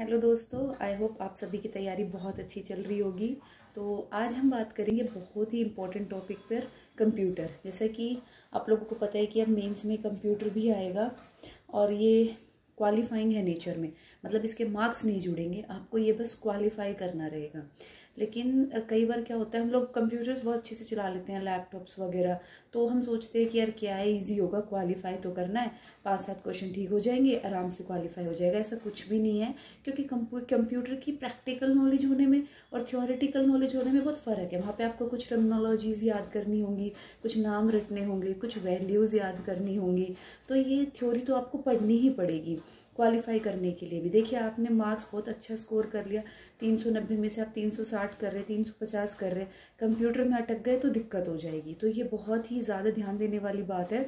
Hello दोस्तों I hope आप सभी की तैयारी बहुत अच्छी चल रही होगी। तो आज हम बात करेंगे बहुत ही इम्पोर्टेंट टॉपिक पर कंप्यूटर जैसा कि आप लोगों को पता है कि अब मेंस में कंप्यूटर भी आएगा और ये क्वालिफाइंग है नेचर में। मतलब इसके मार्क्स नहीं जुड़ेंगे, आपको ये बस क्वालिफाई करना रहेगा। लेकिन कई बार क्या होता है, हम लोग कंप्यूटर्स बहुत अच्छे से चला लेते हैं लैपटॉप्स वगैरह। तो हम सोचते हैं कि यार क्या है इजी होगा क्वालिफाई तो करना है। पाँच सात क्वेश्चन ठीक हो जाएँगे, आराम से क्वालिफाई हो जाएगा। ऐसा कुछ भी नहीं है, क्योंकि कंप्यूटर की प्रैक्टिकल नॉलेज होने में और थियोरिटिकल नॉलेज होने में बहुत फ़र्क है। वहाँ पर आपको कुछ टर्मिनोलॉजीज़ याद करनी होंगी, कुछ नाम रटने होंगे, कुछ वैल्यूज़ याद करनी होंगी। तो ये थ्योरी तो आपको पढ़नी ही पड़ेगी। क्वालिफाई करने के लिए भी। देखिए, आपने मार्क्स बहुत अच्छा स्कोर कर लिया। 390 में से आप 360 कर रहे 350 कर रहे। कंप्यूटर में अटक गए तो दिक्कत हो जाएगी। तो ये बहुत ही ज़्यादा ध्यान देने वाली बात है।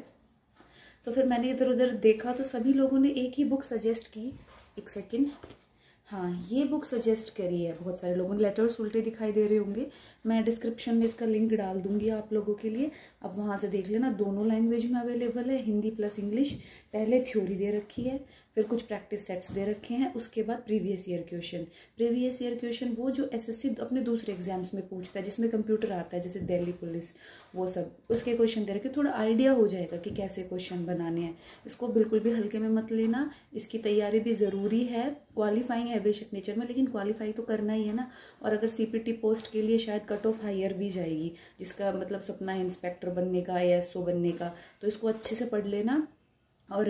तो फिर मैंने इधर उधर देखा तो सभी लोगों ने एक ही बुक सजेस्ट की। एक सेकेंड हाँ ये बुक सजेस्ट करी है बहुत सारे लोगों ने। लेटर्स उल्टे दिखाई दे रहे होंगे। मैं डिस्क्रिप्शन में इसका लिंक डाल दूँगी आप लोगों के लिए। अब वहाँ से देख लेना, दोनों लैंग्वेज में अवेलेबल है। हिंदी प्लस इंग्लिश पहले थ्योरी दे रखी है। फिर कुछ प्रैक्टिस सेट्स दे रखे हैं, उसके बाद previous year question previous year question वो जो एसएससी अपने दूसरे एग्ज़ाम्स में पूछता है, जिसमें कंप्यूटर आता है, जैसे दिल्ली पुलिस वो सब, उसके क्वेश्चन दे रखे थोड़ा आइडिया हो जाएगा कि कैसे क्वेश्चन बनाने हैं। इसको बिल्कुल भी हल्के में मत लेना। इसकी तैयारी भी ज़रूरी है। क्वालिफाइंग है बेशक नेचर में, लेकिन क्वालिफाई तो करना ही है ना। और अगर सीपीटी पोस्ट के लिए शायद कट ऑफ़ हायर भी जाएगी, जिसका मतलब सपना है इंस्पेक्टर बनने का या बनने का तो इसको अच्छे से पढ़ लेना। और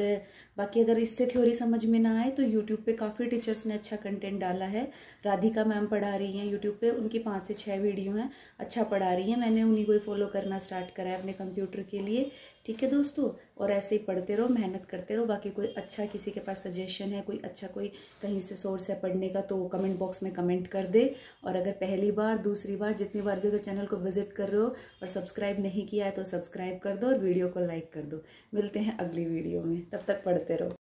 बाकी अगर इससे थ्योरी समझ में ना आए तो यूट्यूब पे काफ़ी टीचर्स ने अच्छा कंटेंट डाला है। राधिका मैम पढ़ा रही हैं यूट्यूब पे, उनकी पाँच से छः वीडियो हैं। अच्छा पढ़ा रही हैं, मैंने उन्हीं को ही फॉलो करना स्टार्ट करा है अपने कंप्यूटर के लिए। ठीक है दोस्तों? और ऐसे ही पढ़ते रहो, मेहनत करते रहो। बाकी कोई अच्छा किसी के पास सजेशन है, कोई अच्छा कोई कहीं से सोर्स है पढ़ने का तो कमेंट बॉक्स में कमेंट कर दे। और अगर पहली बार, दूसरी बार, जितनी बार भी अगर चैनल को विज़िट कर रहे हो और सब्सक्राइब नहीं किया है तो सब्सक्राइब कर दो और वीडियो को लाइक कर दो। मिलते हैं अगली वीडियो में। तब तक पढ़ते रहो।